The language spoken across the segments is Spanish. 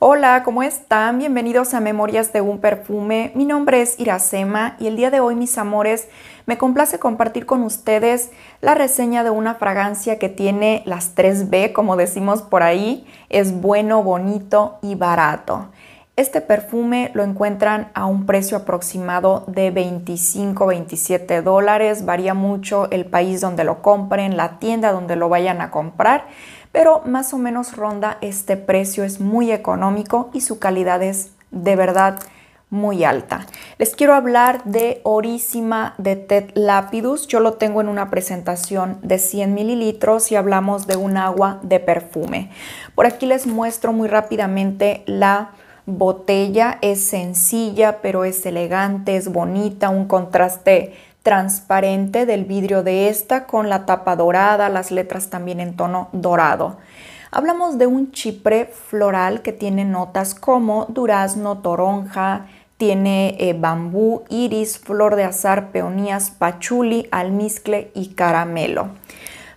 Hola, ¿cómo están? Bienvenidos a Memorias de un Perfume. Mi nombre es Iracema y el día de hoy, mis amores, me complace compartir con ustedes la reseña de una fragancia que tiene las 3B, como decimos por ahí. Es bueno, bonito y barato. Este perfume lo encuentran a un precio aproximado de 25-27 dólares. Varía mucho el país donde lo compren, la tienda donde lo vayan a comprar pero más o menos ronda este precio, es muy económico y su calidad es de verdad muy alta. Les quiero hablar de Orísima de Ted Lapidus. Yo lo tengo en una presentación de 100 mililitros y hablamos de un agua de perfume. Por aquí les muestro muy rápidamente la botella. Es sencilla, pero es elegante, es bonita, un contraste transparente del vidrio de esta con la tapa dorada, las letras también en tono dorado. Hablamos de un chipre floral que tiene notas como durazno, toronja, tiene eh, bambú, iris, flor de azar, peonías, pachuli, almizcle y caramelo.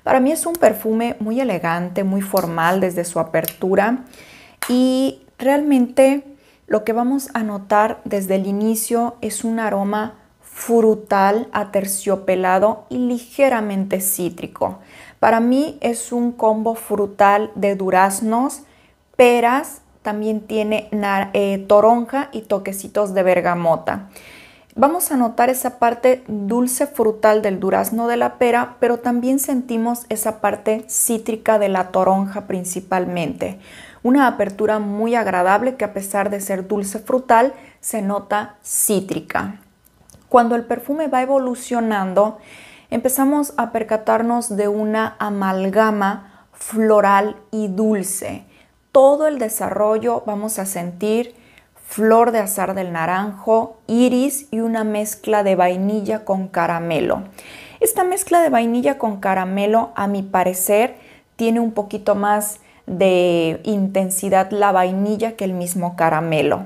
Para mí es un perfume muy elegante, muy formal desde su apertura y realmente lo que vamos a notar desde el inicio es un aroma frutal, aterciopelado y ligeramente cítrico. Para mí es un combo frutal de duraznos, peras, también tiene eh, toronja y toquecitos de bergamota. Vamos a notar esa parte dulce frutal del durazno de la pera, pero también sentimos esa parte cítrica de la toronja principalmente. Una apertura muy agradable que a pesar de ser dulce frutal, se nota cítrica. Cuando el perfume va evolucionando, empezamos a percatarnos de una amalgama floral y dulce. Todo el desarrollo vamos a sentir flor de azar del naranjo, iris y una mezcla de vainilla con caramelo. Esta mezcla de vainilla con caramelo, a mi parecer, tiene un poquito más de intensidad la vainilla que el mismo caramelo.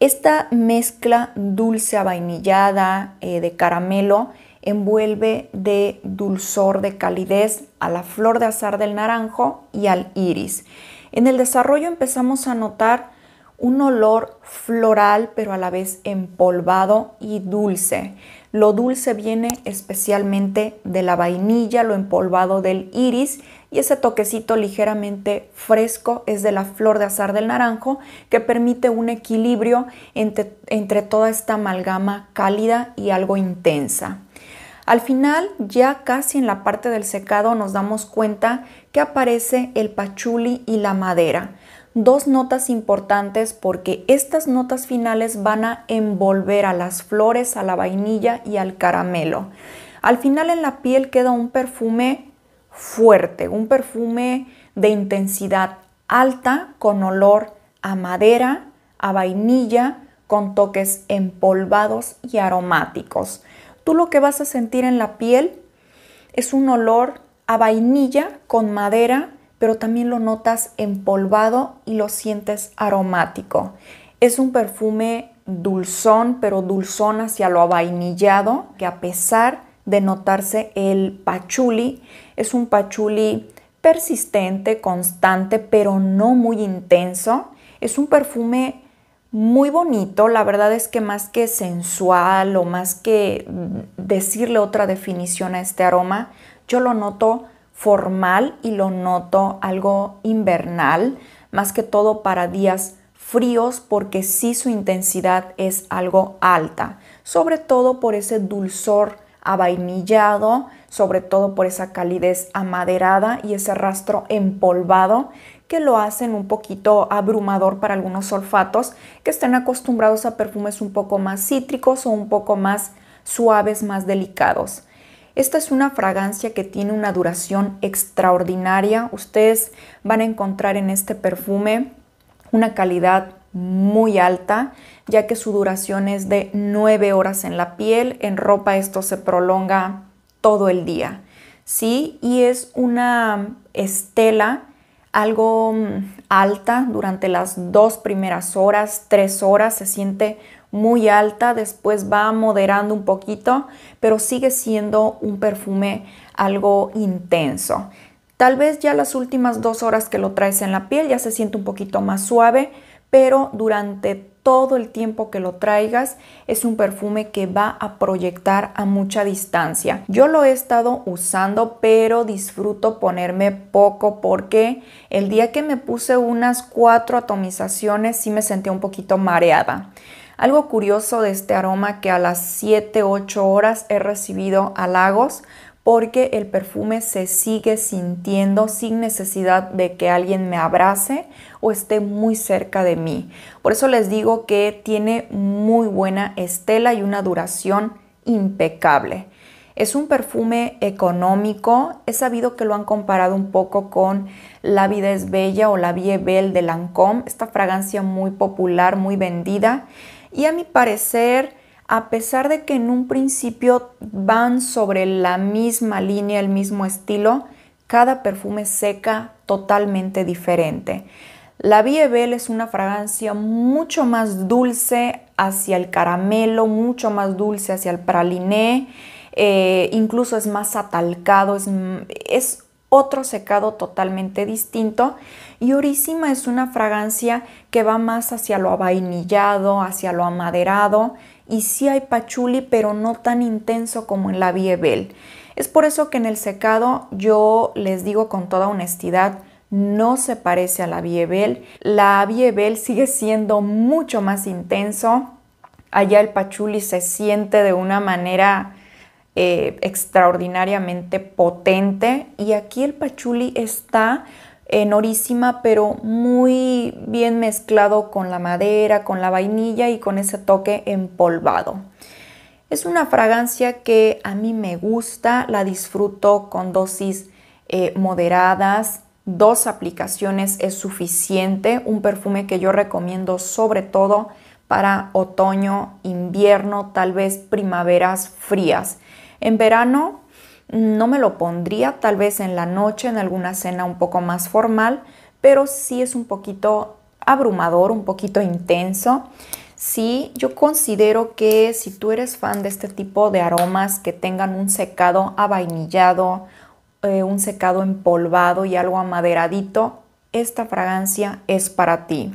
Esta mezcla dulce avainillada eh, de caramelo envuelve de dulzor, de calidez a la flor de azar del naranjo y al iris. En el desarrollo empezamos a notar un olor floral pero a la vez empolvado y dulce. Lo dulce viene especialmente de la vainilla, lo empolvado del iris y ese toquecito ligeramente fresco es de la flor de azar del naranjo que permite un equilibrio entre, toda esta amalgama cálida y algo intensa. Al final, ya casi en la parte del secado, nos damos cuenta que aparece el pachuli y la madera. Dos notas importantes porque estas notas finales van a envolver a las flores, a la vainilla y al caramelo. Al final en la piel queda un perfume fuerte, un perfume de intensidad alta con olor a madera, a vainilla, con toques empolvados y aromáticos. Tú lo que vas a sentir en la piel es un olor a vainilla con madera, pero también lo notas empolvado y lo sientes aromático. Es un perfume dulzón, pero dulzón hacia lo avainillado, que a pesar de notarse el pachuli. Es un pachuli persistente, constante, pero no muy intenso. Es un perfume muy bonito, la verdad es que más que sensual o más que decirle otra definición a este aroma, yo lo noto formal y lo noto algo invernal, más que todo para días fríos porque sí su intensidad es algo alta, sobre todo por ese dulzor avainillado, sobre todo por esa calidez amaderada y ese rastro empolvado que lo hacen un poquito abrumador para algunos olfatos que estén acostumbrados a perfumes un poco más cítricos o un poco más suaves, más delicados. Esta es una fragancia que tiene una duración extraordinaria. Ustedes van a encontrar en este perfume una calidad muy alta, ya que su duración es de 9 horas en la piel. En ropa esto se prolonga todo el día. Sí, y es una estela algo mm, alta durante las dos primeras horas, tres horas, se siente muy alta, después va moderando un poquito, pero sigue siendo un perfume algo intenso. Tal vez ya las últimas dos horas que lo traes en la piel ya se siente un poquito más suave, pero durante todo el tiempo que lo traigas es un perfume que va a proyectar a mucha distancia. Yo lo he estado usando, pero disfruto ponerme poco porque el día que me puse unas cuatro atomizaciones sí me sentía un poquito mareada. Algo curioso de este aroma que a las 7-8 horas he recibido halagos porque el perfume se sigue sintiendo sin necesidad de que alguien me abrace o esté muy cerca de mí. Por eso les digo que tiene muy buena estela y una duración impecable. Es un perfume económico. He sabido que lo han comparado un poco con La vida es bella o La Vie Belle de Lancôme, esta fragancia muy popular, muy vendida. Y a mi parecer a pesar de que en un principio van sobre la misma línea, el mismo estilo, cada perfume seca totalmente diferente. La Vie es una fragancia mucho más dulce hacia el caramelo, mucho más dulce hacia el praliné, eh, incluso es más atalcado, es otro secado totalmente distinto. Y Orísima es una fragancia que va más hacia lo avainillado, hacia lo amaderado y sí hay pachuli, pero no tan intenso como en la Viebel. Es por eso que en el secado yo les digo con toda honestidad, no se parece a la Viebel. La Viebel sigue siendo mucho más intenso. Allá el pachuli se siente de una manera eh, extraordinariamente potente y aquí el pachuli está enorísima, pero muy bien mezclado con la madera, con la vainilla y con ese toque empolvado. Es una fragancia que a mí me gusta, la disfruto con dosis eh, moderadas, dos aplicaciones es suficiente, un perfume que yo recomiendo sobre todo para otoño, invierno, tal vez primaveras frías. En verano no me lo pondría tal vez en la noche, en alguna cena un poco más formal, pero sí es un poquito abrumador, un poquito intenso. Sí, yo considero que si tú eres fan de este tipo de aromas que tengan un secado avainillado, eh, un secado empolvado y algo amaderadito, esta fragancia es para ti.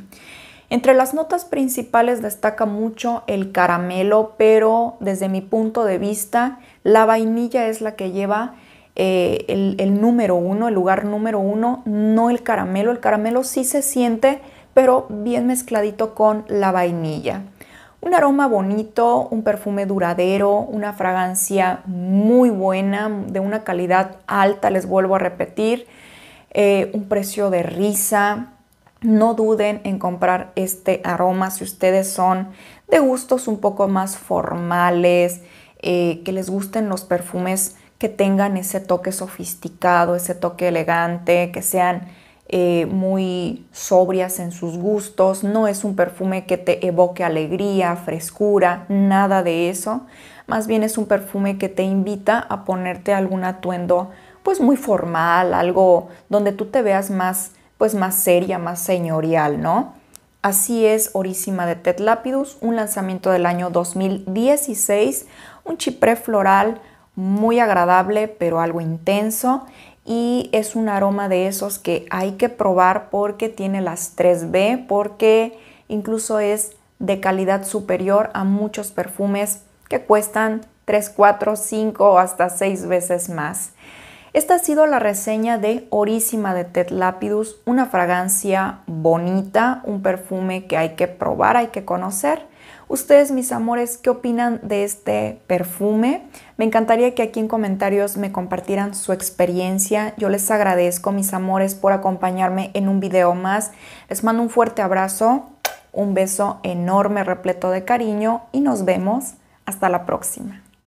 Entre las notas principales destaca mucho el caramelo, pero desde mi punto de vista, la vainilla es la que lleva eh, el, número uno, el lugar número uno, no el caramelo. El caramelo sí se siente, pero bien mezcladito con la vainilla. Un aroma bonito, un perfume duradero, una fragancia muy buena, de una calidad alta, les vuelvo a repetir, eh, un precio de risa, no duden en comprar este aroma si ustedes son de gustos un poco más formales, eh, que les gusten los perfumes que tengan ese toque sofisticado, ese toque elegante, que sean eh, muy sobrias en sus gustos. No es un perfume que te evoque alegría, frescura, nada de eso. Más bien es un perfume que te invita a ponerte algún atuendo pues muy formal, algo donde tú te veas más pues más seria, más señorial, ¿no? Así es Orísima de Ted Lapidus, un lanzamiento del año 2016, un chipré floral muy agradable pero algo intenso y es un aroma de esos que hay que probar porque tiene las 3B, porque incluso es de calidad superior a muchos perfumes que cuestan 3, 4, 5 o hasta 6 veces más. Esta ha sido la reseña de Orísima de Ted Lapidus, una fragancia bonita, un perfume que hay que probar, hay que conocer. Ustedes, mis amores, ¿qué opinan de este perfume? Me encantaría que aquí en comentarios me compartieran su experiencia. Yo les agradezco, mis amores, por acompañarme en un video más. Les mando un fuerte abrazo, un beso enorme, repleto de cariño y nos vemos hasta la próxima.